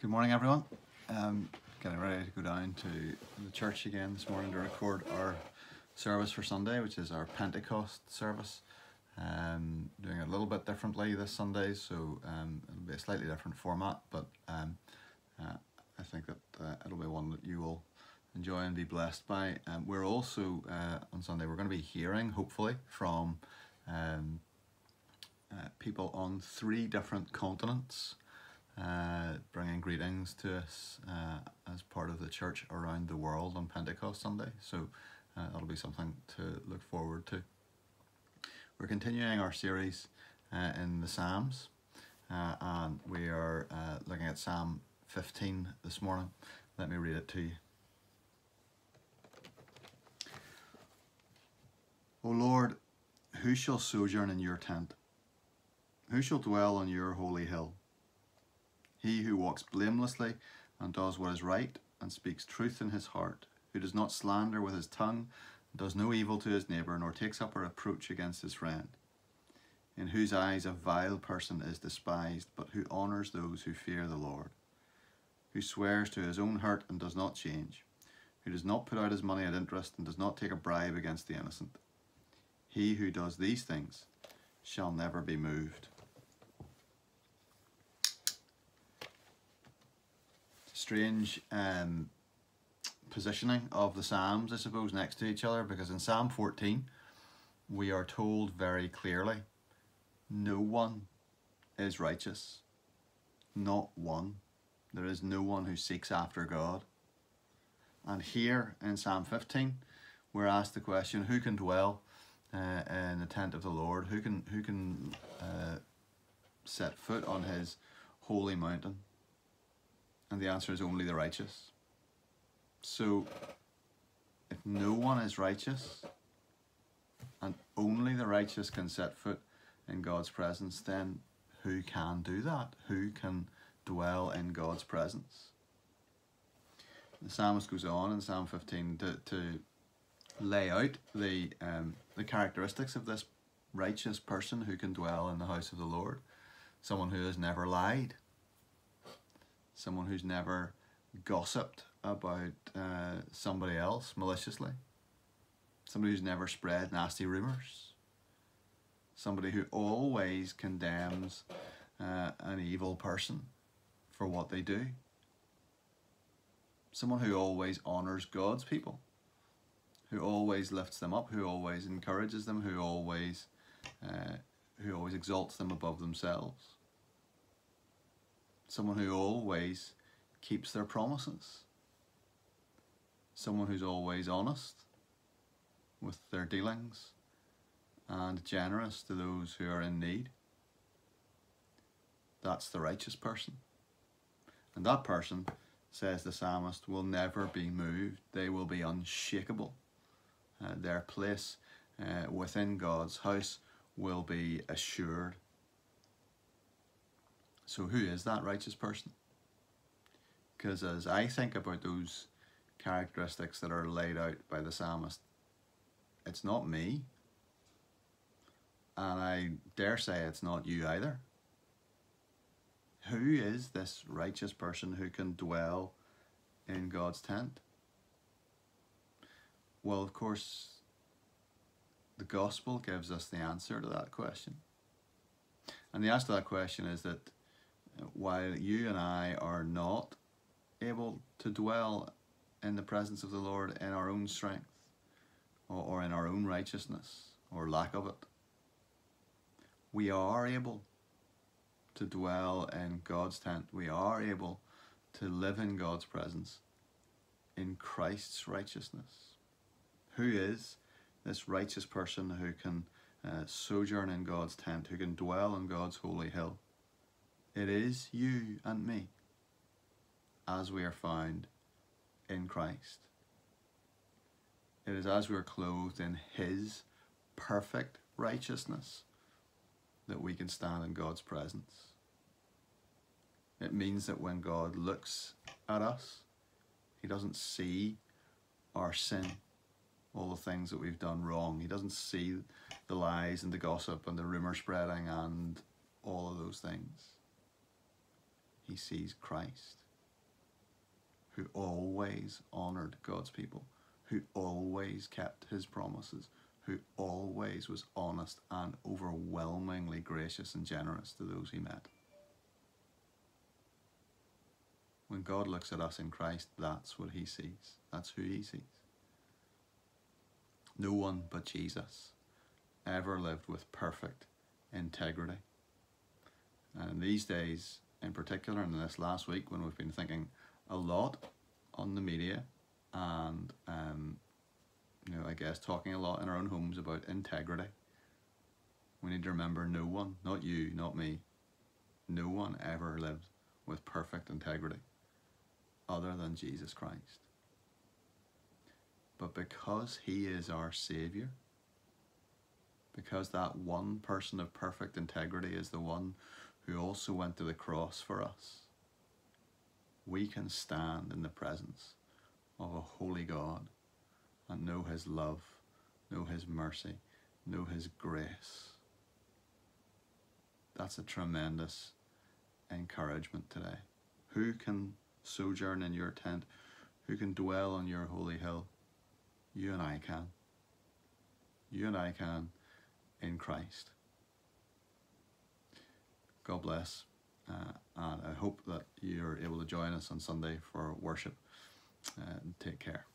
Good morning, everyone. Um, getting ready to go down to the church again this morning to record our service for Sunday, which is our Pentecost service. Um, doing it a little bit differently this Sunday, so um, it'll be a slightly different format, but um, uh, I think that uh, it'll be one that you will enjoy and be blessed by. Um, we're also uh, on Sunday, we're going to be hearing, hopefully, from um, uh, people on three different continents uh, bringing greetings to us uh, as part of the church around the world on Pentecost Sunday. So uh, that'll be something to look forward to. We're continuing our series uh, in the Psalms, uh, and we are uh, looking at Psalm 15 this morning. Let me read it to you. O Lord, who shall sojourn in your tent? Who shall dwell on your holy hill? He who walks blamelessly and does what is right and speaks truth in his heart, who does not slander with his tongue, does no evil to his neighbour, nor takes up a reproach against his friend, in whose eyes a vile person is despised, but who honours those who fear the Lord, who swears to his own hurt and does not change, who does not put out his money at interest and does not take a bribe against the innocent. He who does these things shall never be moved. Strange um, positioning of the Psalms, I suppose, next to each other, because in Psalm 14, we are told very clearly no one is righteous. Not one. There is no one who seeks after God. And here in Psalm 15, we're asked the question who can dwell uh, in the tent of the Lord? Who can, who can uh, set foot on his holy mountain? And the answer is only the righteous. So, if no one is righteous, and only the righteous can set foot in God's presence, then who can do that? Who can dwell in God's presence? The psalmist goes on in Psalm 15 to, to lay out the, um, the characteristics of this righteous person who can dwell in the house of the Lord. Someone who has never lied, someone who's never gossiped about uh, somebody else maliciously, somebody who's never spread nasty rumours, somebody who always condemns uh, an evil person for what they do, someone who always honours God's people, who always lifts them up, who always encourages them, who always uh, who always exalts them above themselves. Someone who always keeps their promises someone who's always honest with their dealings and generous to those who are in need. That's the righteous person. And that person, says the psalmist, will never be moved. They will be unshakable. Uh, their place uh, within God's house will be assured. So, who is that righteous person? Because as I think about those characteristics that are laid out by the psalmist. It's not me, and I dare say it's not you either. Who is this righteous person who can dwell in God's tent? Well, of course, the gospel gives us the answer to that question. And the answer to that question is that while you and I are not able to dwell in the presence of the Lord in our own strength or, or in our own righteousness or lack of it. We are able to dwell in God's tent. We are able to live in God's presence in Christ's righteousness. Who is this righteous person who can uh, sojourn in God's tent, who can dwell on God's holy hill? It is you and me as we are found in Christ. It is as we are clothed in His perfect righteousness that we can stand in God's presence. It means that when God looks at us, He doesn't see our sin, all the things that we've done wrong. He doesn't see the lies and the gossip and the rumour spreading and all of those things. He sees Christ. who always honoured God's people, who always kept his promises, who always was honest and overwhelmingly gracious and generous to those he met. When God looks at us in Christ, that's what he sees. That's who he sees. No one but Jesus ever lived with perfect integrity. And these days, in particular, in this last week, when we've been thinking a lot on the media and, um, you know, I guess talking a lot in our own homes about integrity, we need to remember no one, not you, not me, no one ever lived with perfect integrity other than Jesus Christ. But because He is our Saviour, because that one person of perfect integrity is the one who also went to the cross for us, we can stand in the presence of a holy God and know His love, know His mercy, know His grace. That's a tremendous encouragement today. Who can sojourn in your tent? Who can dwell on your holy hill? You and I can. You and I can in Christ. God bless. Uh, and I hope that you're able to join us on Sunday for worship. Uh, take care.